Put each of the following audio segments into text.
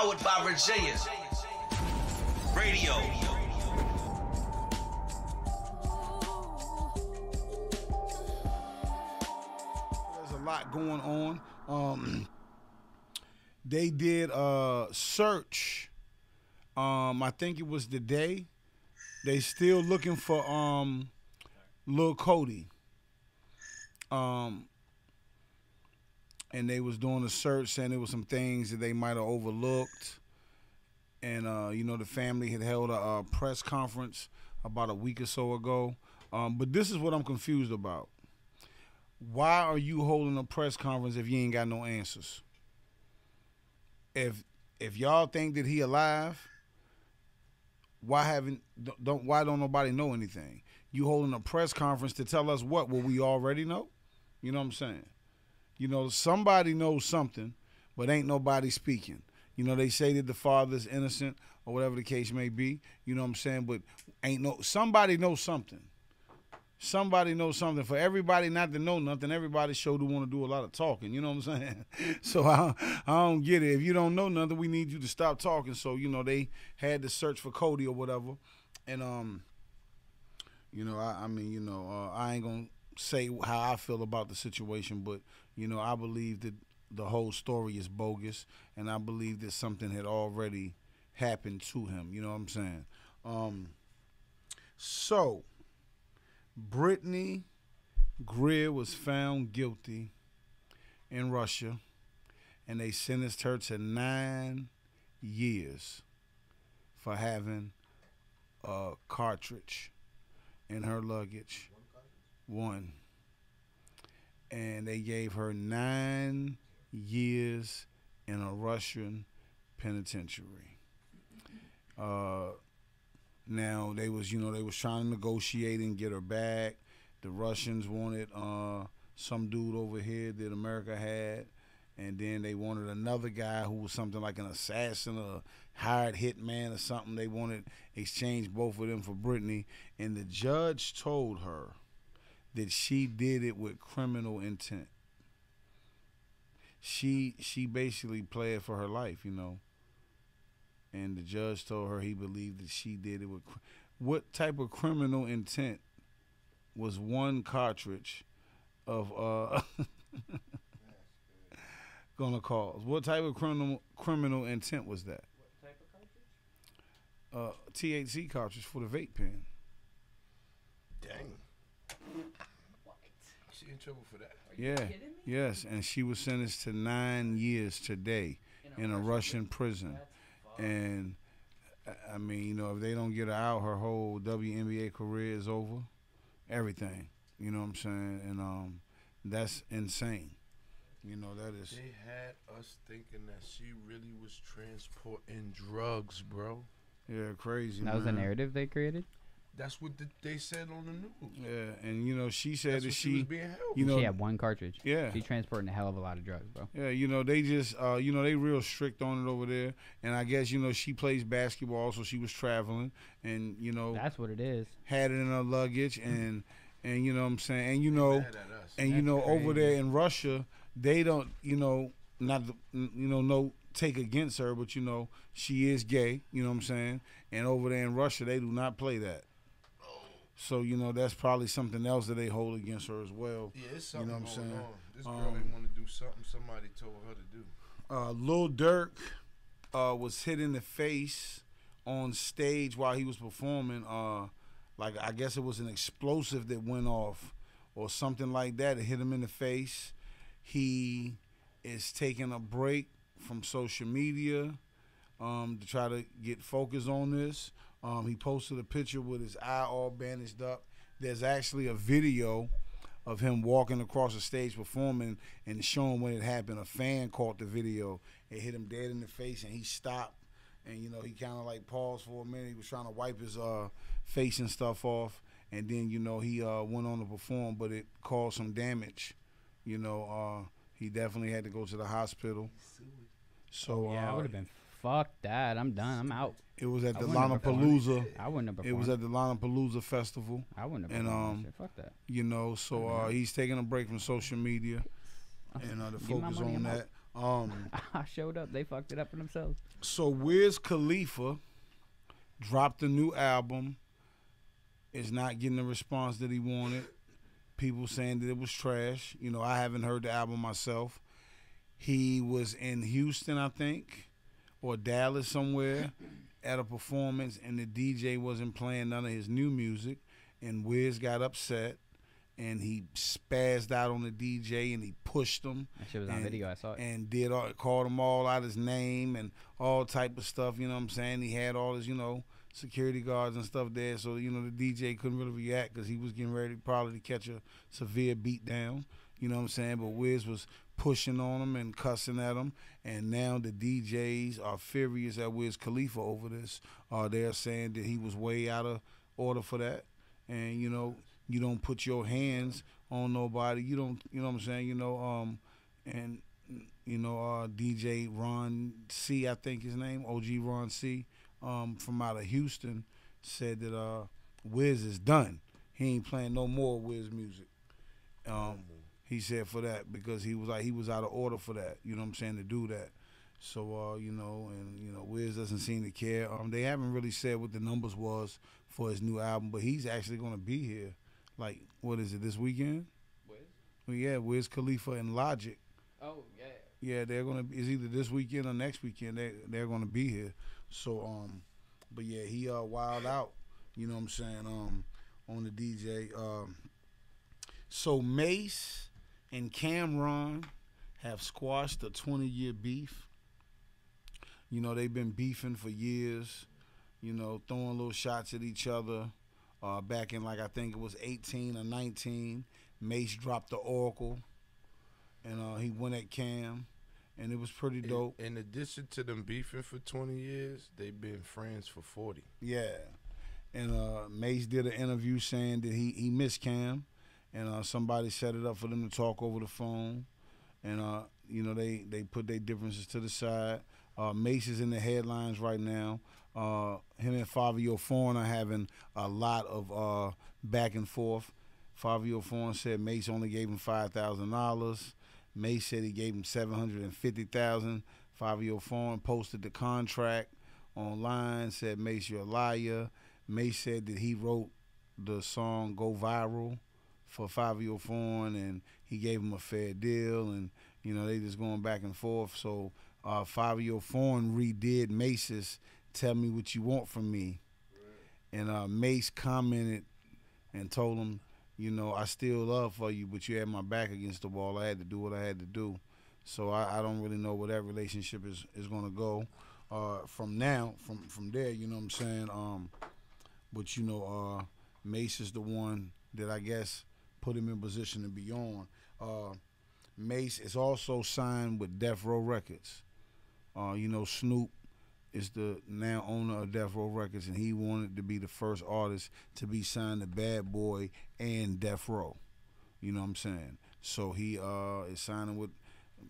Powered by Virginia. Radio. There's a lot going on. Um, they did a search. Um, I think it was the day. They still looking for um, Lil Cody. Um, and they was doing a search, saying there was some things that they might have overlooked. And uh, you know, the family had held a, uh press conference about a week or so ago. Um, but this is what I'm confused about why are you holding a press conference if you ain't got no answers? If if y'all think that he alive, why haven't don't why don't nobody know anything? You holding a press conference to tell us what? What we already know? You know what I'm saying? You know, somebody knows something, but ain't nobody speaking. You know, they say that the father's innocent or whatever the case may be. You know what I'm saying? But ain't no somebody knows something somebody knows something. For everybody not to know nothing, everybody sure do want to do a lot of talking. You know what I'm saying? so I, I don't get it. If you don't know nothing, we need you to stop talking. So you know they had to search for Cody or whatever, and um, you know I, I mean you know uh, I ain't gonna say how I feel about the situation, but you know I believe that the whole story is bogus, and I believe that something had already happened to him. You know what I'm saying? Um, so. Brittney Griner was found guilty in Russia, and they sentenced her to nine years for having a cartridge in her luggage. One. And they gave her nine years in a Russian penitentiary. Uh, now they was, you know, they was trying to negotiate and get her back. The Russians wanted uh, some dude over here that America had, and then they wanted another guy who was something like an assassin or hired hitman or something. They wanted exchange both of them for Brittney, and the judge told her that she did it with criminal intent. She she basically played for her life, you know and the judge told her he believed that she did it with what type of criminal intent was one cartridge of uh gonna cause what type of criminal criminal intent was that What type of cartridge? uh THC cartridge for the vape pen Dang. What? She in trouble for that. Are you yeah kidding me? yes and she was sentenced to nine years today in a Russian prison That's and I- I mean, you know, if they don't get her out, her whole WNBA career is over. Everything, you know what I'm saying, and um, that's insane. You know, that is. They had us thinking that she really was transporting drugs, bro. Yeah, crazy. That was the narrative they created. That's what the, they said on the news. Yeah, and you know, she said That's that what she, was being held. you know, she had one cartridge. yeah, She transporting a hell of a lot of drugs, bro. yeah, you know, they just, uh, you know, they real strict on it over there, and I guess you know she plays basketball, so she was traveling, and you know, That's what it is. had it in her luggage, and and you know what I'm saying, and you They know, mad at us. and you That's know over crazy. there in Russia, they don't, you know, not the, you know, no take against her, but you know, she is gay. You know what I'm saying? And over there in Russia, they do not play that. So you know, that's probably something else that they hold against her as well. yeah, it's you know what I'm saying? on. This girl Um, didn't want to do something somebody told her to do. Uh, Lil Durk uh, was hit in the face on stage while he was performing. Uh, like I guess it was an explosive that went off or something like that. It hit him in the face. He is taking a break from social media um, to try to get focus on this. Um, he posted a picture with his eye all bandaged up. There's actually a video of him walking across the stage performing and showing when it happened. A fan caught the video. It hit him dead in the face, and he stopped. And you know, he kind of like paused for a minute. He was trying to wipe his uh, face and stuff off, and then you know he uh, went on to perform, but it caused some damage. You know, uh, he definitely had to go to the hospital. So yeah, I uh, would have been. Fuck that. I'm done. I'm out. it was at I the wouldn't have performed. I wouldn't have It performed. was at the Lollapalooza festival. I wouldn't have and, performed. um, that shit. Fuck that. You know, so uh, he's taking a break from social media, and uh, Give my focus money, on I'm that. Um, I showed up. They fucked it up for themselves. so Wiz Khalifa dropped a new album. Is not getting the response that he wanted. People saying that it was trash. You know, I haven't heard the album myself. He was in Houston, I think, or Dallas somewhere at a performance, and the DJ wasn't playing none of his new music. And Wiz got upset, and he spazzed out on the DJ, and he pushed him That shit was on And- video. I saw it. and did all, called them all out his name and all type of stuff. You know what I'm saying? He had all his, you know, security guards and stuff there. So you know the DJ couldn't really react because he was getting ready probably to catch a severe beat down. You know what I'm saying? But Wiz was pushing on him and cussing at him, and now the DJs are furious at Wiz Khalifa over this. Uh, they're saying that he was way out of order for that, and you know you don't put your hands on nobody. You don't, you know what I'm saying? You know, um, and you know, uh, DJ Ron C, I think his name, OG Ron C, um, from out of Houston, said that uh, Wiz is done. He ain't playing no more Wiz music. Um, he said for that because he was like he was out of order for that. You know what I'm saying to do that. So uh, you know, and you know, Wiz doesn't seem to care. Um, they haven't really said what the numbers was for his new album, but he's actually going to be here. Like, what is it this weekend? Well, yeah, Wiz Khalifa and Logic. Oh yeah. Yeah, they're gonna be. It's either this weekend or next weekend. They they're gonna be here. So um, but yeah, he uh wild out. You know what I'm saying? Um, on the DJ. Um, so Mase and Cam'ron have squashed a 20 year beef. You know they've been beefing for years. You know throwing little shots at each other. Uh, back in like I think it was 18 or 19, Mase dropped the Oracle, and uh, he went at Cam, and it was pretty In- dope. In, addition to them beefing for 20 years, they've been friends for 40. Yeah. And uh, Mase did an interview saying that he, he missed Cam, and uh, somebody set it up for them to talk over the phone. And, uh, you know, they, they put their differences to the side. Uh, Mase is in the headlines right now. Uh, him and Fivio Foreign are having a lot of uh, back and forth. Fivio Foreign said Mase only gave him $5,000. Mase said he gave him 750000 Fivio Foreign posted the contract online, said Mase, you're a liar. Mase said that he wrote the song Go Viral for Fivio Foreign and he gave him a fair deal and you know they just going back and forth. So uh, Fivio Foreign redid Mase's Tell Me What You Want From Me. And uh, Mase commented and told him, you know, I still love for you, but you had my back against the wall. I had to do what I had to do. So I, I don't really know where that relationship is, is gonna go. Uh, from now, from from there, you know what I'm saying? Um, but you know, uh, Mase is the one that I guess put him in position to be on. Uh, Mase is also signed with Death Row Records. Uh, you know, Snoop is the now owner of Death Row Records, and he wanted to be the first artist to be signed to Bad Boy and Death Row. You know what I'm saying? So he uh, is signing with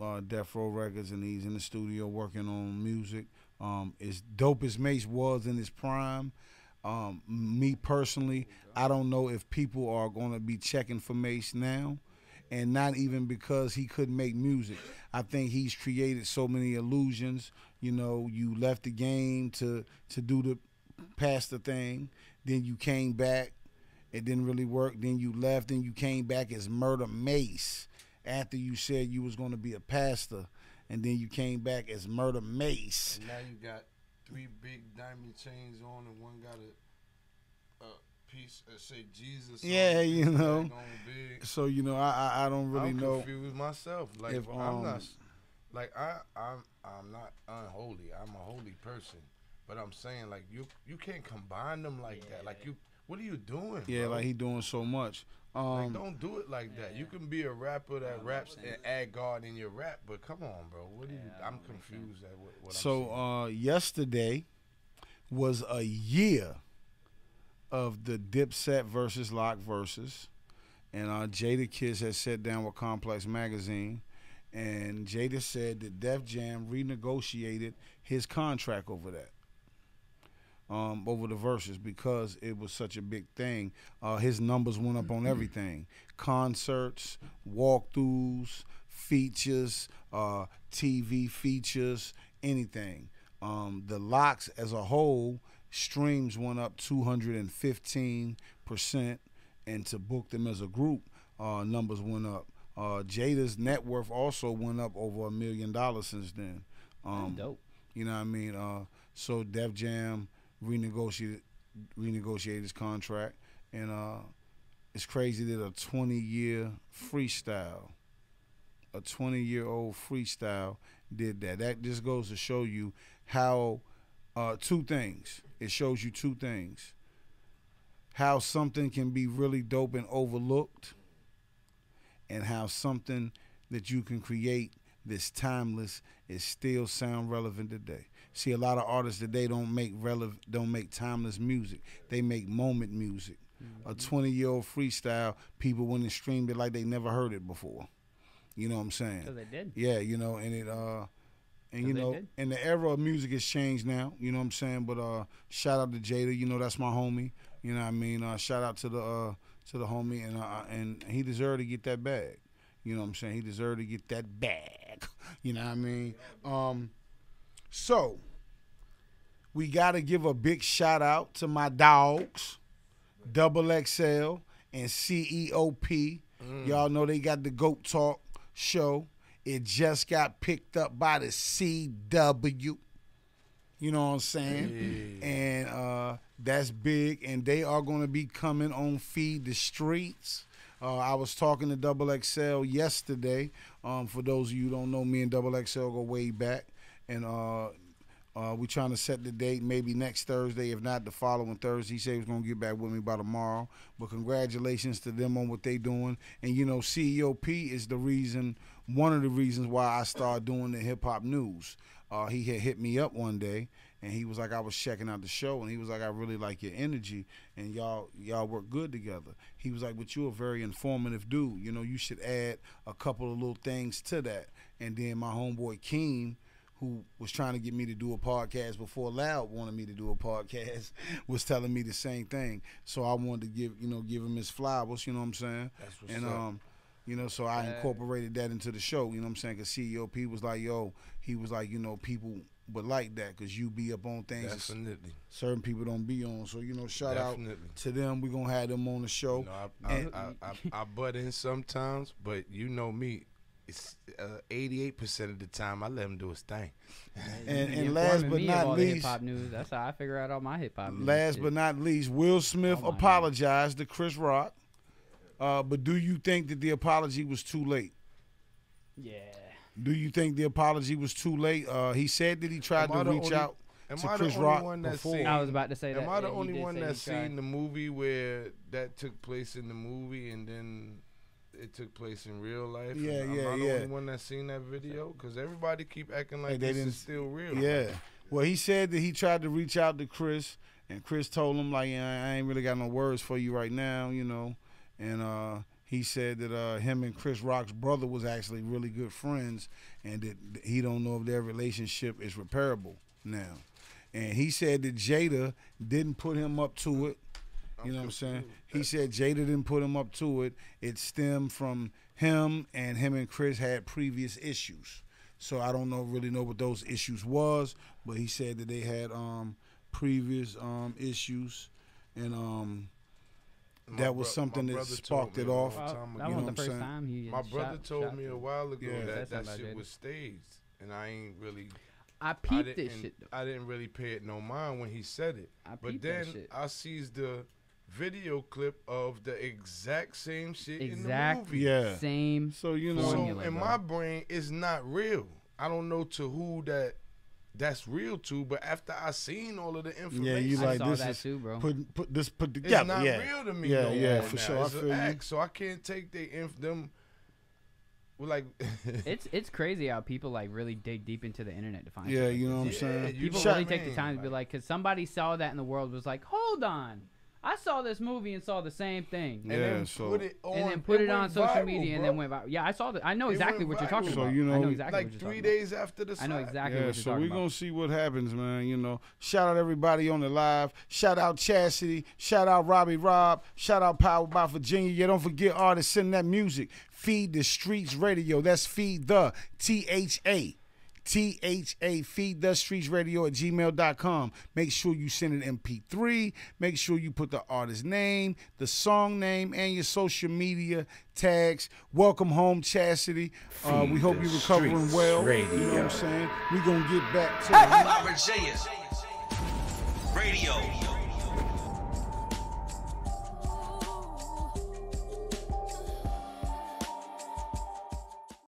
uh, Death Row Records, and he's in the studio working on music. Um, as dope as Mase was in his prime, um, me personally, I don't know if people are going to be checking for Mase now, and not even because he couldn't make music. I think he's created so many illusions. You know, you left the game to to do the pastor thing, then you came back, it didn't really work. Then you left, and you came back as Murder Mase after you said you was going to be a pastor, and then you came back as Murder Mase. And now you got three big diamond chains on, and one got a, a piece that say Jesus. Yeah, it, you know. bag on big. So you know, I I, I don't really I'm know. confused myself. Like if, I'm um, not, like I I'm I'm not unholy. I'm a holy person. But I'm saying like you you can't combine them like that. Like you, what are you doing? Yeah, bro? like he doing so much. Like, Um, don't do it like that. You can be a rapper that raps and add God in your rap, but come on, bro. What are you? Yeah, I'm confused at what, what so I'm uh, yesterday was a year of the Dipset versus Lox Verzuz, and uh, Jadakiss has sat down with Complex Magazine, and Jada said that Def Jam renegotiated his contract over that. Um, over the verses because it was such a big thing. Uh, his numbers went up on everything: concerts, walkthroughs, features, uh, TV features, anything. Um, the Lox as a whole streams went up 215 percent, and to book them as a group, uh, numbers went up. Uh, Jada's net worth also went up over a million dollars since then. Um, Dope. you know what I mean? Uh, so Def Jam renegotiated renegotiated his contract, and uh, it's crazy that a 20 year freestyle, a 20 year old freestyle did that. That just goes to show you how uh, two things. It shows you two things. How something can be really dope and overlooked, and how something that you can create that's timeless is still sound relevant today. See, a lot of artists today don't make relevant, don't make timeless music. They make moment music. A 20 year old freestyle, people went and streamed it like they never heard it before. You know what I'm saying? They did. Yeah, you know, and it uh and you know, and the era of music has changed now, you know what I'm saying? But uh shout out to Jada, you know that's my homie. You know what I mean? Uh shout out to the uh to the homie and uh and he deserved to get that bag. You know what I'm saying? He deserved to get that bag. You know what I mean? Um so we got to give a big shout out to my dogs, Double XL and CEOP. Y'all know they got the Goat Talk show. It just got picked up by the CW. You know what I'm saying? And uh, that's big. And they are going to be coming on Feed the Streets. Uh, I was talking to Double XL yesterday. Um, for those of you don't know, me and Double XL go way back. And uh, uh, we trying to set the date, maybe next Thursday, if not the following Thursday. He said he was gonna get back with me by tomorrow. But congratulations to them on what they're doing. And you know, CEOP is the reason, one of the reasons why I started doing the hip hop news. Uh, he had hit me up one day, and he was like, I was checking out the show, and he was like, I really like your energy, and y'all y'all work good together. He was like, but you're a very informative dude. You know, you should add a couple of little things to that. And then my homeboy Keem who was trying to get me to do a podcast before Loud wanted me to do a podcast, was telling me the same thing. So I wanted to give you know give him his flowers. You know what I'm saying? That's what's and up. um, you know, so I incorporated that into the show. You know what I'm saying? Because CEOP was like, yo, he was like, you know, people would like that because you be up on things Definitely. certain people don't be on. So you know, shout Definitely. out to them. We gonna have them on the show. You know, I, I, And- I, I, I butt in sometimes, but you know me. It's eighty-eight percent of the time I let him do his thing. And, You and last but not least, hip hop news. That's how I figure out all my hip hop news. Last shit. but not least, Will Smith Oh, my God. apologized to Chris Rock. Uh, but do you think that the apology was too late? yeah. Do you think the apology was too late? Uh, he said that he tried Am I to the reach only- out Am to I Chris the only Rock one that's before. seen? I was about to say that. Am I the yeah, only one say that's seen the movie where that took place in the movie and then it took place in real life? Yeah, Am yeah, I the yeah. only one that's seen that video? Because everybody keep acting like Like they this didn't- is still real. Yeah. Well, he said that he tried to reach out to Chris, and Chris told him like, yeah, "I ain't really got no words for you right now," you know. And uh, he said that uh, him and Chris Rock's brother was actually really good friends, and that he don't know if their relationship is repairable now. And he said that Jada didn't put him up to it. You know what I'm saying? He said Jada didn't put him up to it. It stemmed from him and him and Chris had previous issues. So I don't know really know what those issues was, but he said that they had um previous um issues and um that was something that sparked it off. Well, time that. You know wasn't what the I'm first saying? time he. My shot- brother told shot- me a while ago Yeah. that that shit was staged, and I ain't really. I I peeped didn't, this shit though. I didn't really pay it no mind when he said it. I But then that shit. I sees the video clip of the exact same shit Exact in the movie. Yeah. Same. So you know So Formula, in bro. my brain, it's not real. I don't know to who that that's real to, but after I seen all of the information, Yeah, you I like saw this that is too, bro. put put this put together. it's not yeah. real to me. Yeah, no yeah, for now. sure. I It's an feel you. act, so I can't take they inf them. Well, like it's it's crazy how people like really dig deep into the internet to find. Yeah, shit like you know what I'm this. saying? you People really take the time to be like, because somebody saw that in the world was like, hold on, I saw this movie and saw the same thing. And Yeah, then so- put it on. And then put it, on social viral, media and then went viral. Yeah, I saw that. I know It exactly went what you're talking viral. So, about. you I know, know exactly like what you're three talking days after the I know exactly Yeah, what you're so talking we're gonna see what happens, man. You know, shout out everybody on the live. Shout out Chastity. Shout out Robbie Rob. Shout out Power by Virginia. Yeah, don't forget artists send that music. Feed the Streets Radio. That's feed the T H A. T H A feed the streets radio at gmail.com. Make sure you send an MP3. Make sure you put the artist name, the song name, and your social media tags. Welcome home, Chastity. Uh, we hope you're recovering Streets well. You know what I'm saying? We're going to get back to it. By Virginia. Radio.